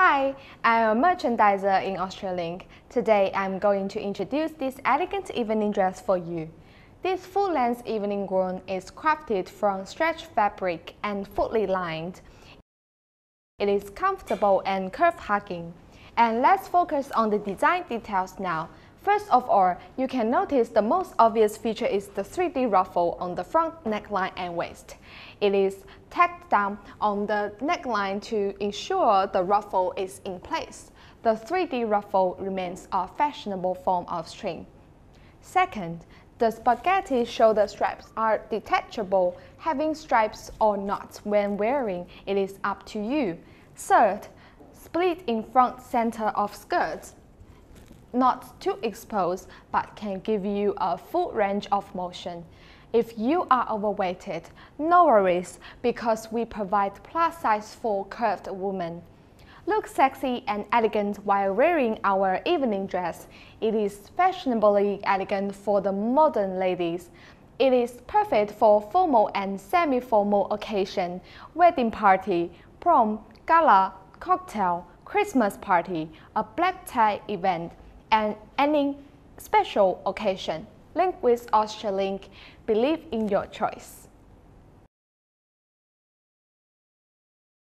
Hi, I'm a merchandiser in Auschalink. Today I'm going to introduce this elegant evening dress for you. This full-length evening gown is crafted from stretch fabric and fully lined. It is comfortable and curve-hugging. And let's focus on the design details now. First of all, you can notice the most obvious feature is the 3D ruffle on the front neckline and waist. It is tacked down on the neckline to ensure the ruffle is in place. The 3D ruffle remains a fashionable form of string. Second, the spaghetti shoulder straps are detachable. Having stripes or not when wearing, it is up to you. Third, split in front center of skirts not too exposed but can give you a full range of motion. If you are overweighted, no worries because we provide plus size for curved women. Look sexy and elegant while wearing our evening dress. It is fashionably elegant for the modern ladies. It is perfect for formal and semi-formal occasion, wedding party, prom, gala, cocktail, Christmas party, a black tie event, and any special occasion. Link with Auschalink. Believe in your choice.